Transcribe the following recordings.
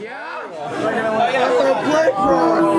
Yeah. Play pro. Yeah.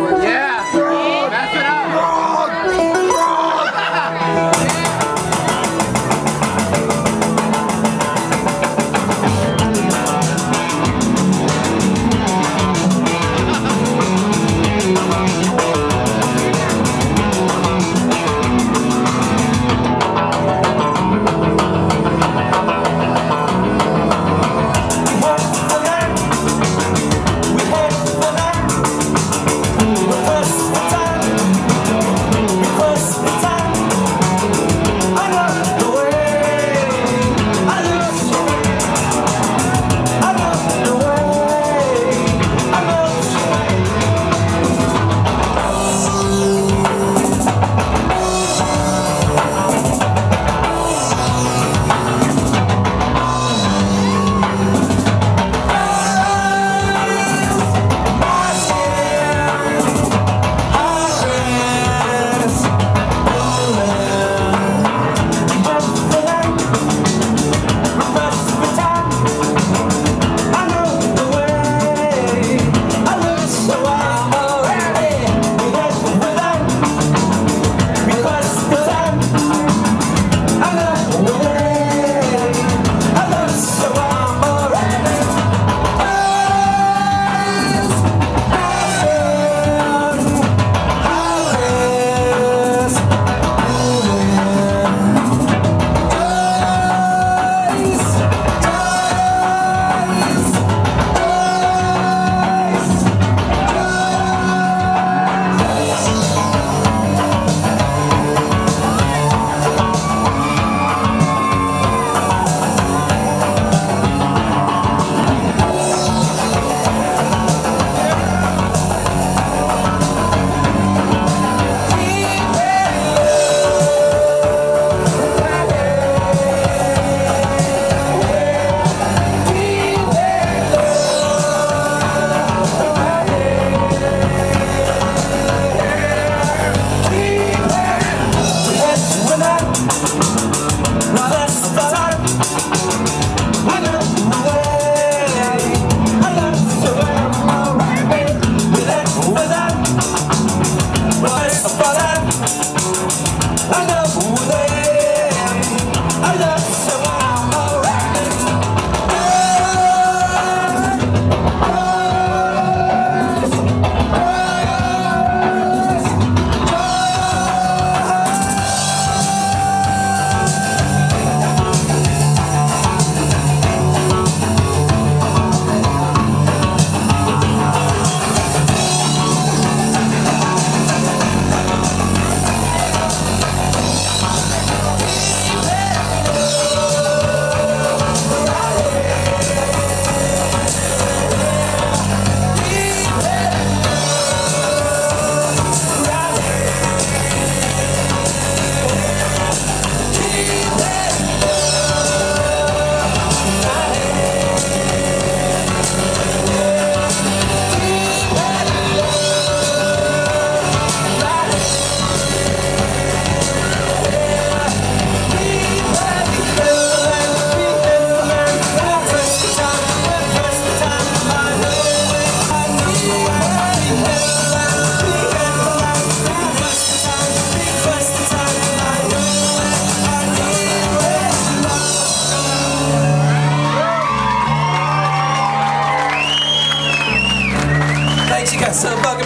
Thanks